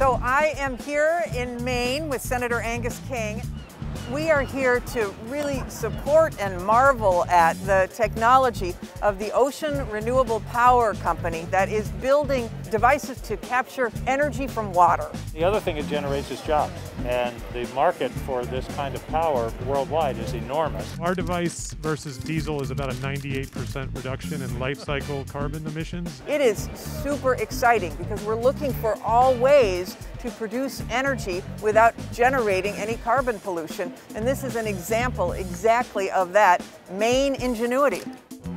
So I am here in Maine with Senator Angus King. We are here to really support and marvel at the technology of the Ocean Renewable Power Company that is building devices to capture energy from water. The other thing it generates is jobs, and the market for this kind of power worldwide is enormous. Our device versus diesel is about a 98% reduction in life cycle carbon emissions. It is super exciting because we're looking for all ways to produce energy without generating any carbon pollution. And this is an example exactly of that Maine ingenuity.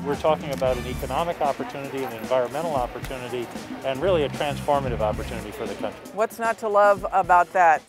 We're talking about an economic opportunity, an environmental opportunity, and really a transformative opportunity for the country. What's not to love about that?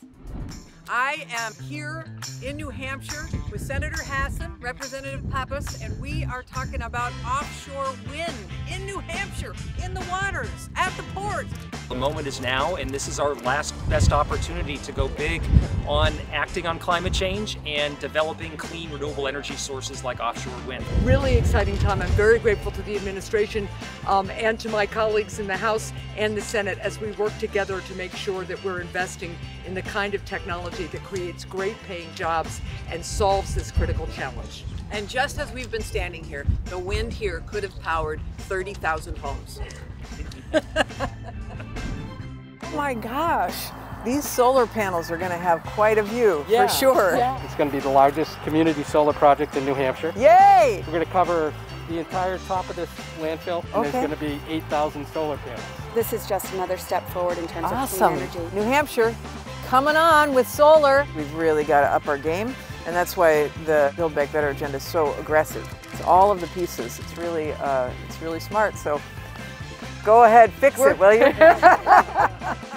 I am here in New Hampshire with Senator Hassan, Representative Pappas, and we are talking about offshore wind in New Hampshire, in the waters, at the port. The moment is now, and this is our last best opportunity to go big on acting on climate change and developing clean renewable energy sources like offshore wind. Really exciting time. I'm very grateful to the administration um, and to my colleagues in the House and the Senate as we work together to make sure that we're investing in the kind of technology that creates great paying jobs and solves this critical challenge. And just as we've been standing here, the wind here could have powered 30,000 homes. oh my gosh. These solar panels are going to have quite a view, yeah, for sure. Yeah. It's going to be the largest community solar project in New Hampshire. Yay! We're going to cover the entire top of this landfill, and okay. there's going to be 8,000 solar panels. This is just another step forward in terms awesome. of clean energy. New Hampshire, coming on with solar. We've really got to up our game, and that's why the Build Back Better agenda is so aggressive. It's all of the pieces. It's really, uh, it's really smart. So go ahead, fix We're it, will you?